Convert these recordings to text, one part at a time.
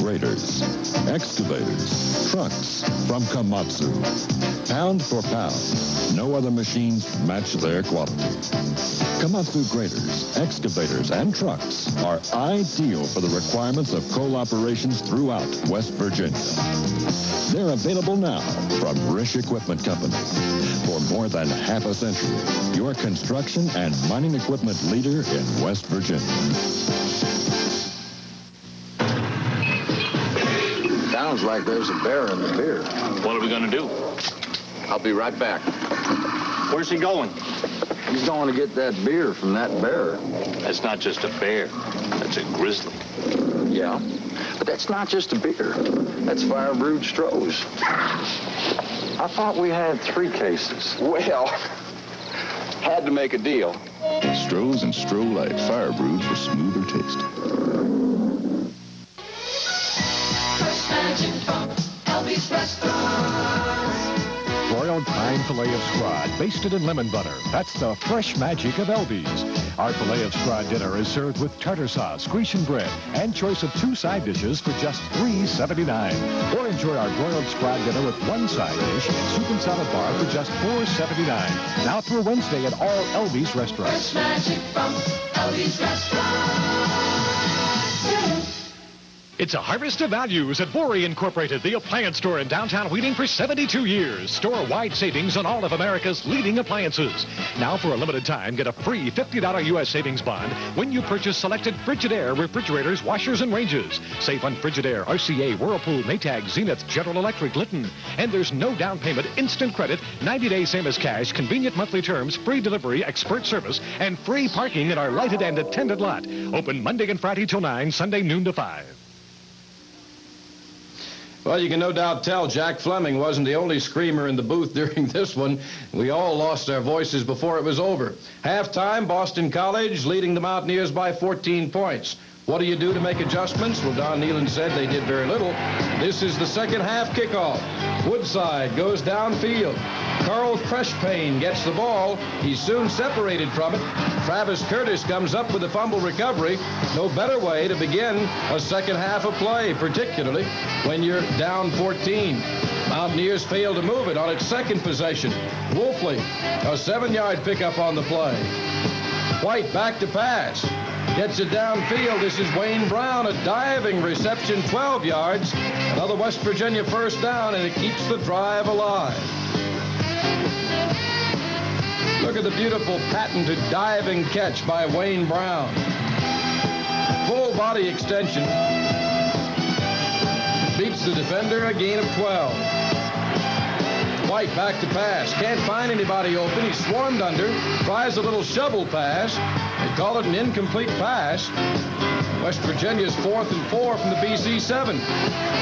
Graders, excavators, trucks from Komatsu. Pound for pound, no other machines match their quality. Komatsu graders, excavators, and trucks are ideal for the requirements of coal operations throughout West Virginia. They're available now from Rish Equipment Company. For more than half a century, your construction and mining equipment leader in West Virginia. Sounds like there's a bear in the beer. What are we going to do? I'll be right back. Where's he going? He's going to get that beer from that bear. That's not just a bear. That's a grizzly. Yeah, but that's not just a beer. That's Fire Brewed Strohs. I thought we had three cases. Well, had to make a deal. Strohs and Stroh Light Fire Brewed for smoother taste. Elby's Restaurants. Broiled filet of scrod, basted in lemon butter. That's the fresh magic of Elby's. Our filet of scrod dinner is served with tartar sauce, Grecian bread, and choice of two side dishes for just $3.79. Or enjoy our broiled scrod dinner with one side dish and soup and salad bar for just $4.79. Now through Wednesday at all Elby's restaurants. Fresh magic from Restaurants. It's a harvest of values at Vori Incorporated, the appliance store in downtown Wheeling for 72 years. Store-wide savings on all of America's leading appliances. Now, for a limited time, get a free $50 U.S. savings bond when you purchase selected Frigidaire refrigerators, washers, and ranges. Save on Frigidaire, RCA, Whirlpool, Maytag, Zenith, General Electric, Litton. And there's no down payment, instant credit, 90 days same as cash, convenient monthly terms, free delivery, expert service, and free parking in our lighted and attended lot. Open Monday and Friday till 9, Sunday noon to 5. Well, you can no doubt tell Jack Fleming wasn't the only screamer in the booth during this one. We all lost our voices before it was over. Halftime, Boston College leading the Mountaineers by 14 points. What do you do to make adjustments? Well, Don Nehlen said they did very little. This is the second half kickoff. Woodside goes downfield. Carl Creshpain gets the ball. He's soon separated from it. Travis Curtis comes up with a fumble recovery. No better way to begin a second half of play, particularly when you're down 14. Mountaineers fail to move it on its second possession. Wolfley, a seven-yard pickup on the play. White back to pass. Gets it downfield. This is Wayne Brown, a diving reception, 12 yards. Another West Virginia first down, and it keeps the drive alive. Look at the beautiful patented diving catch by Wayne Brown. Full body extension. Beats the defender, a gain of 12. White back to pass. Can't find anybody open. He's swarmed under. Tries a little shovel pass. They call it an incomplete pass. West Virginia's fourth and four from the BC seven.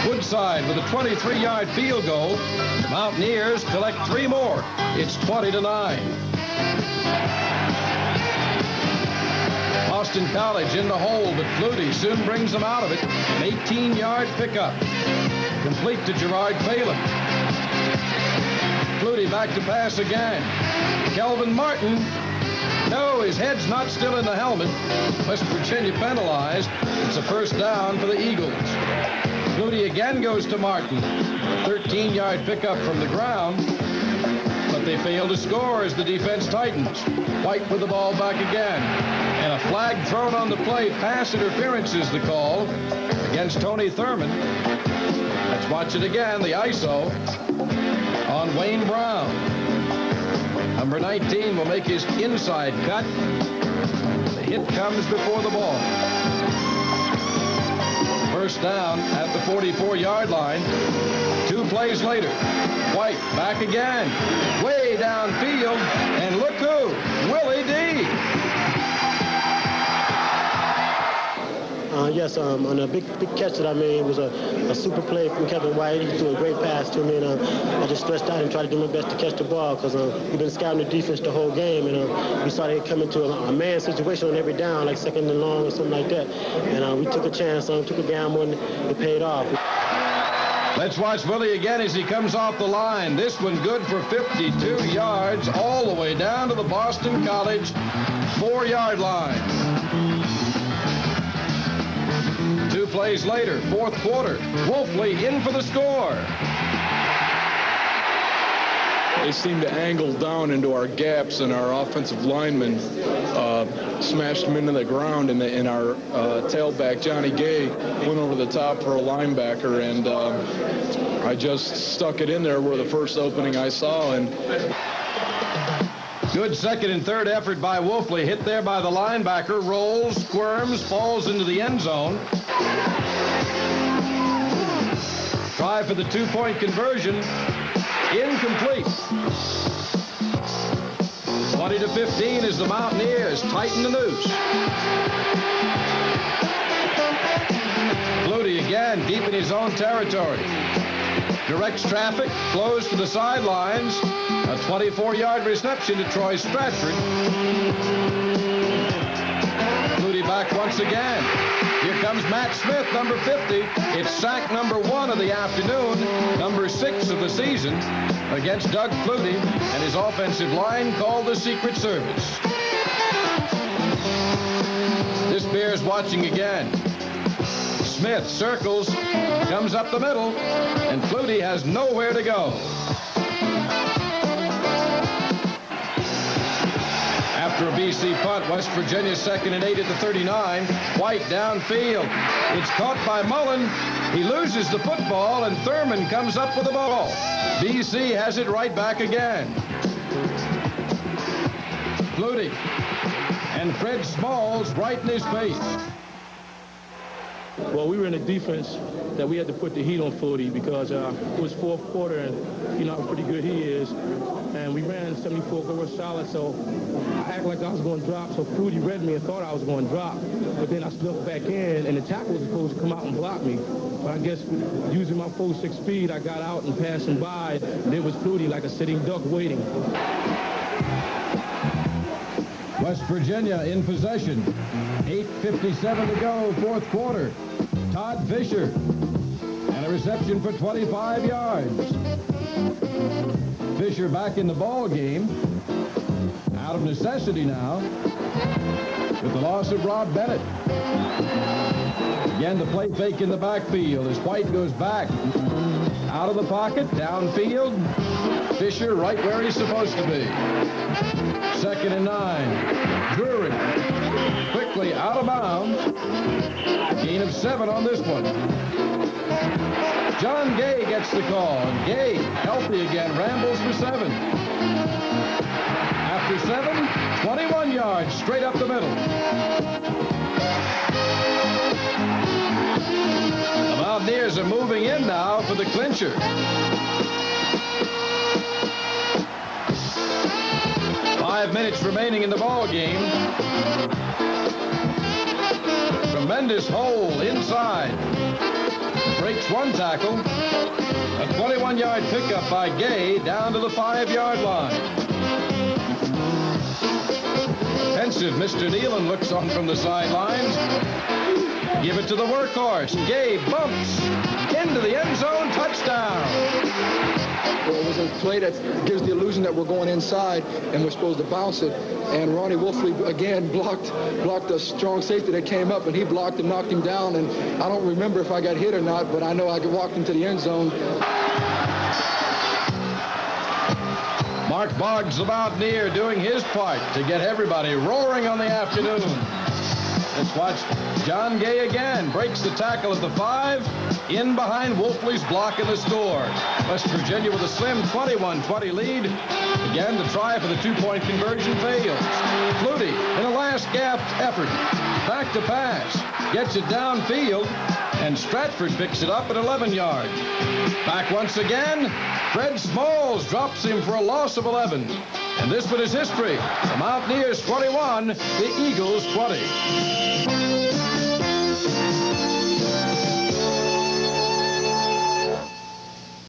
Woodside with a 23-yard field goal. The Mountaineers collect three more. It's 20 to nine. Boston College in the hole, but Flutie soon brings them out of it. An 18-yard pickup. Complete to Gerard Phelan. Flutie back to pass again. Kelvin Martin. No, his head's not still in the helmet. West Virginia penalized. It's a first down for the Eagles. Flutie again goes to Martin. 13-yard pickup from the ground. But they fail to score as the defense tightens. White with the ball back again. And a flag thrown on the play. Pass interference is the call against Tony Thurman. Let's watch it again. The ISO on Wayne Brown. Number 19 will make his inside cut. The hit comes before the ball. First down at the 44-yard line. Two plays later. White back again. Way downfield. And look who? Willie D. Uh, yes, um, on a big big catch that I made it was a, a super play from Kevin White. He threw a great pass to me, and uh, I just stretched out and tried to do my best to catch the ball because uh, we've been scouting the defense the whole game, and uh, we saw they come into a, a man situation on every down, like second and long or something like that. And uh, we took a chance, um, took a gamble, and it paid off. Let's watch Willie again as he comes off the line. This one good for 52 yards all the way down to the Boston College four-yard line. Plays later, fourth quarter. Wolfley in for the score. They seem to angle down into our gaps, and our offensive linemen uh, smashed them into the ground, and, the, and our uh, tailback, Johnny Gay, went over the top for a linebacker, and uh, I just stuck it in there where the first opening I saw, and Good second and third effort by Wolfley. Hit there by the linebacker. Rolls, squirms, falls into the end zone. Try for the two-point conversion. Incomplete. 20 to 15 as the Mountaineers tighten the noose. Flutie again, deep in his own territory. Directs traffic, flows to the sidelines. A 24-yard reception to Troy Stradford. Back once again. Here comes Matt Smith, number 50. It's sack number one of the afternoon, number six of the season, against Doug Flutie and his offensive line called the Secret Service. This bears watching again. Smith circles, comes up the middle, and Flutie has nowhere to go. After a BC punt, West Virginia second and eight at the 39. White downfield. It's caught by Mullen. He loses the football, and Thurman comes up with the ball. BC has it right back again. Flutie. And Fred Smalls right in his face. Well, we were in a defense that we had to put the heat on Flutie because uh, it was fourth quarter, and you know how pretty good he is. And we ran 74 go solid, so I acted like I was going to drop. So Flutie read me and thought I was going to drop. But then I snuck back in, and the tackle was supposed to come out and block me. But I guess using my full six speed, I got out and passed him by. And there was Flutie like a sitting duck waiting. West Virginia in possession. 8.57 to go, fourth quarter. Todd Fisher. And a reception for 25 yards. Fisher back in the ball game. Out of necessity now. With the loss of Rob Bennett. Again, the play fake in the backfield as White goes back. Out of the pocket, downfield. Fisher right where he's supposed to be. Second and nine. Drewrey quickly out of bounds. Gain of seven on this one. John Gay gets the call. And Gay, healthy again, rambles for seven. After seven, 21 yards straight up the middle. The Mountaineers are moving in now for the clincher. Five minutes remaining in the ball game. Tremendous hole inside. Breaks one tackle. A 21-yard pickup by Gay down to the five-yard line. Pensive Mr. Nehlen looks on from the sidelines. Give it to the workhorse. Gay bumps into the end zone. Touchdown. Well, it was a play that gives the illusion that we're going inside and we're supposed to bounce it. And Ronnie Wolfley again blocked blocked a strong safety that came up, and he blocked and knocked him down. And I don't remember if I got hit or not, but I know I walked into the end zone. Mark Boggs, the Mountaineer, doing his part to get everybody roaring on the afternoon. Let's watch John Gay again. Breaks the tackle at the five. In behind Wolfley's block in the score. West Virginia with a slim 21-20 lead. Again, the try for the two-point conversion fails. Flutie in a last-gasp effort. Back to pass. Gets it downfield. And Stradford picks it up at 11 yards. Back once again. Fred Smalls drops him for a loss of 11. And this one is history. The Mountaineers 21, the Eagles 20.